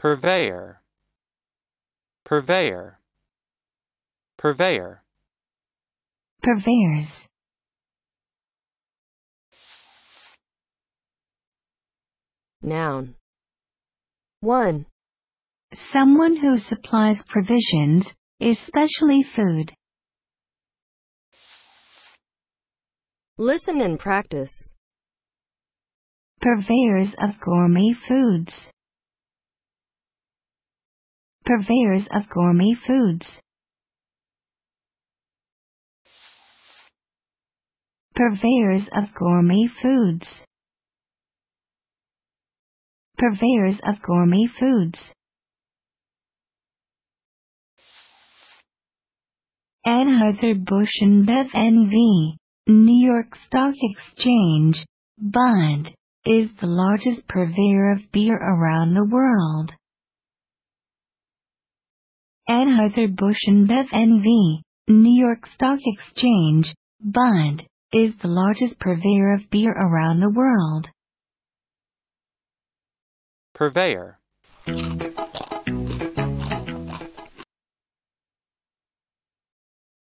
purveyor, purveyor, purveyor, purveyors, Noun. 1. someone who supplies provisions, especially food. Listen and practice. Purveyors of gourmet foods. Purveyors of gourmet foods. Purveyors of gourmet foods. Purveyors of gourmet foods. Anheuser-Busch InBev NV, New York Stock Exchange, Bond, is the largest purveyor of beer around the world. Anheuser-Busch InBev NV, New York Stock Exchange, Bond, is the largest purveyor of beer around the world. purveyor.